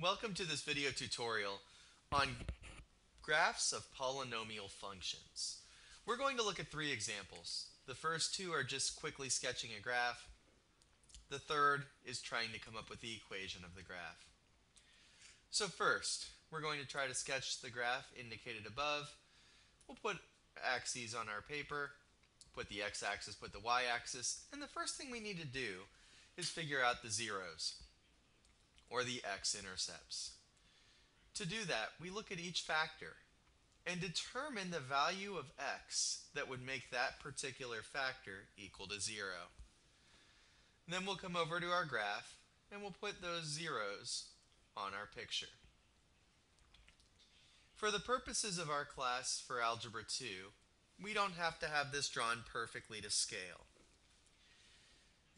Welcome to this video tutorial on graphs of polynomial functions. We're going to look at three examples. The first two are just quickly sketching a graph. The third is trying to come up with the equation of the graph. So first, we're going to try to sketch the graph indicated above. We'll put axes on our paper, put the x-axis, put the y-axis, and the first thing we need to do is figure out the zeros or the x-intercepts. To do that, we look at each factor and determine the value of x that would make that particular factor equal to 0. Then we'll come over to our graph and we'll put those zeros on our picture. For the purposes of our class for Algebra 2, we don't have to have this drawn perfectly to scale.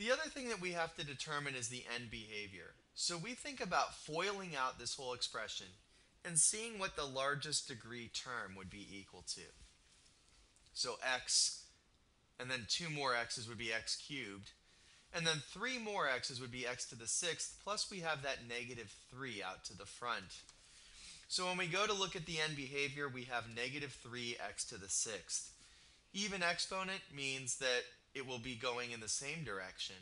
The other thing that we have to determine is the end behavior. So we think about foiling out this whole expression and seeing what the largest degree term would be equal to. So x, and then two more x's would be x cubed, and then three more x's would be x to the sixth, plus we have that negative 3 out to the front. So when we go to look at the end behavior, we have negative 3x to the sixth. Even exponent means that it will be going in the same direction.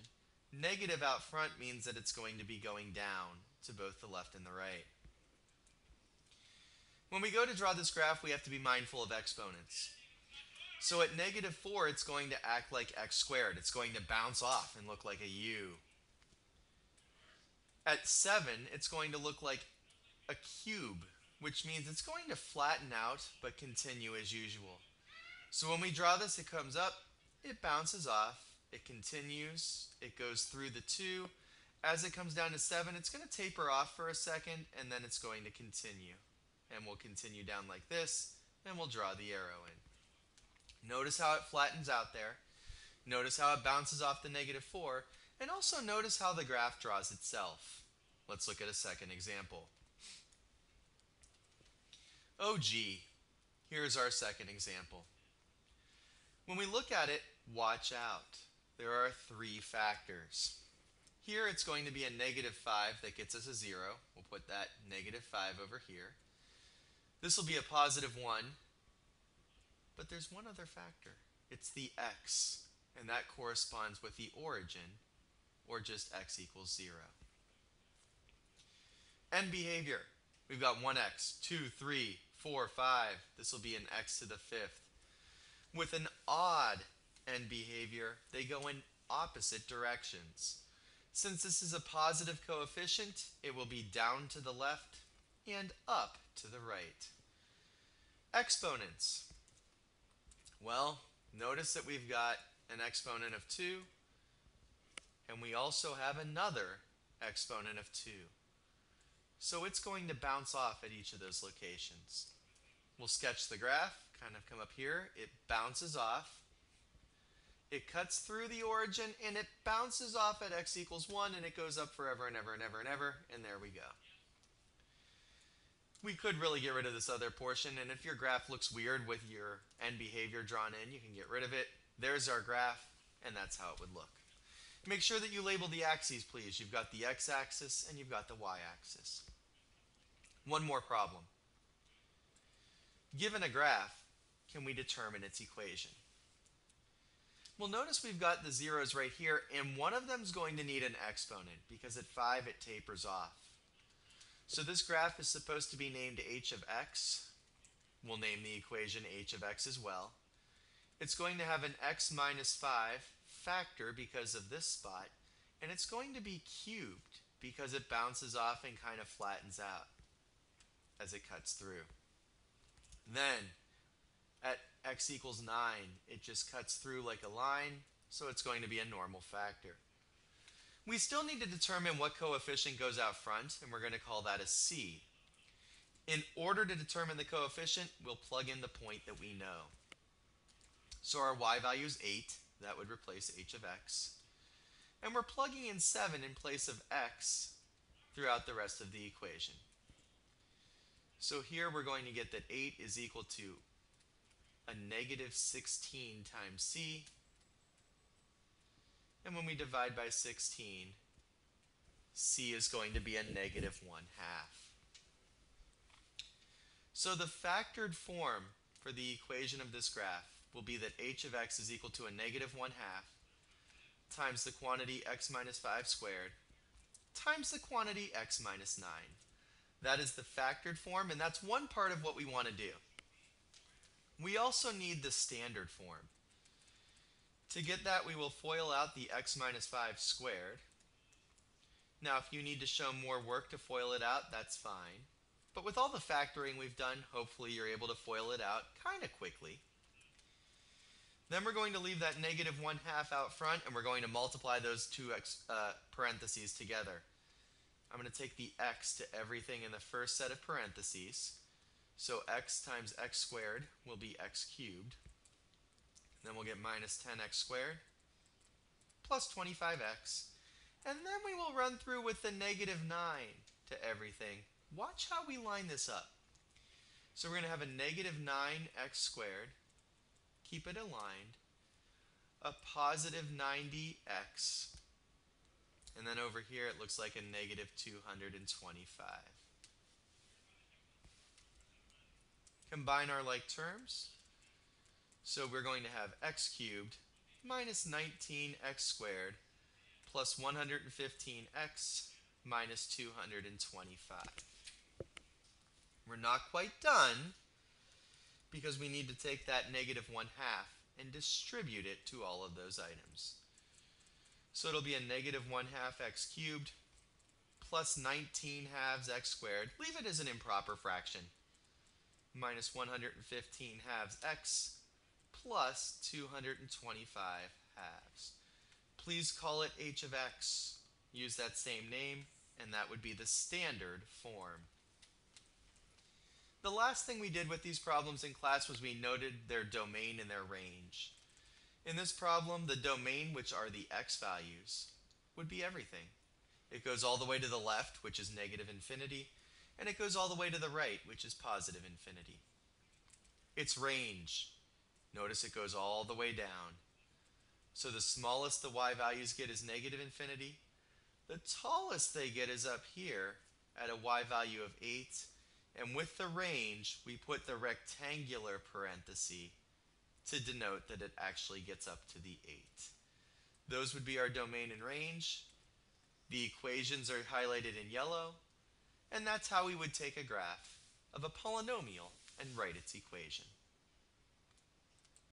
Negative out front means that it's going to be going down to both the left and the right. When we go to draw this graph, we have to be mindful of exponents. So at negative 4, it's going to act like x squared. It's going to bounce off and look like a u. At 7, it's going to look like a cube, which means it's going to flatten out but continue as usual. So when we draw this, it comes up, it bounces off, it continues, it goes through the 2. As it comes down to 7, it's going to taper off for a second, and then it's going to continue. And we'll continue down like this, and we'll draw the arrow in. Notice how it flattens out there. Notice how it bounces off the negative 4. And also notice how the graph draws itself. Let's look at a second example. Oh gee, here's our second example. When we look at it, watch out. There are three factors. Here it's going to be a negative 5 that gets us a 0. We'll put that negative 5 over here. This will be a positive 1. But there's one other factor. It's the x. And that corresponds with the origin, or just x equals 0. End behavior. We've got 1x, 2, 3, 4, 5. This will be an x to the fifth. With an odd end behavior, they go in opposite directions. Since this is a positive coefficient, it will be down to the left and up to the right. Exponents. Well, notice that we've got an exponent of 2, and we also have another exponent of 2. So it's going to bounce off at each of those locations. We'll sketch the graph kind of come up here. It bounces off. It cuts through the origin and it bounces off at x equals 1 and it goes up forever and ever and ever and ever. And there we go. We could really get rid of this other portion and if your graph looks weird with your end behavior drawn in, you can get rid of it. There's our graph and that's how it would look. Make sure that you label the axes, please. You've got the x-axis and you've got the y-axis. One more problem. Given a graph, can we determine its equation? Well, notice we've got the zeros right here, and one of them is going to need an exponent because at 5 it tapers off. So this graph is supposed to be named h of x. We'll name the equation h of x as well. It's going to have an x minus 5 factor because of this spot, and it's going to be cubed because it bounces off and kind of flattens out as it cuts through. Then at x equals 9, it just cuts through like a line, so it's going to be a normal factor. We still need to determine what coefficient goes out front, and we're going to call that a c. In order to determine the coefficient, we'll plug in the point that we know. So our y value is 8. That would replace h of x. And we're plugging in 7 in place of x throughout the rest of the equation. So here we're going to get that 8 is equal to a negative 16 times c. And when we divide by 16, c is going to be a negative 1 half. So the factored form for the equation of this graph will be that h of x is equal to a negative 1 half times the quantity x minus 5 squared times the quantity x minus 9. That is the factored form, and that's one part of what we want to do. We also need the standard form. To get that, we will FOIL out the x minus 5 squared. Now, if you need to show more work to FOIL it out, that's fine. But with all the factoring we've done, hopefully you're able to FOIL it out kind of quickly. Then we're going to leave that negative 1 half out front and we're going to multiply those two x, uh, parentheses together. I'm going to take the x to everything in the first set of parentheses. So x times x squared will be x cubed. Then we'll get minus 10x squared plus 25x. And then we will run through with the negative 9 to everything. Watch how we line this up. So we're going to have a negative 9x squared keep it aligned, a positive 90x, and then over here it looks like a negative 225. Combine our like terms. So we're going to have x cubed minus 19x squared plus 115x minus 225. We're not quite done because we need to take that negative 1 half and distribute it to all of those items. So it'll be a negative 1 half x cubed plus 19 halves x squared. Leave it as an improper fraction. Minus 115 halves x plus 225 halves. Please call it h of x. Use that same name, and that would be the standard form. The last thing we did with these problems in class was we noted their domain and their range. In this problem, the domain, which are the x values, would be everything. It goes all the way to the left, which is negative infinity, and it goes all the way to the right, which is positive infinity. Its range, notice it goes all the way down. So the smallest the y values get is negative infinity. The tallest they get is up here at a y value of 8 and with the range, we put the rectangular parenthesis to denote that it actually gets up to the 8. Those would be our domain and range. The equations are highlighted in yellow, and that's how we would take a graph of a polynomial and write its equation.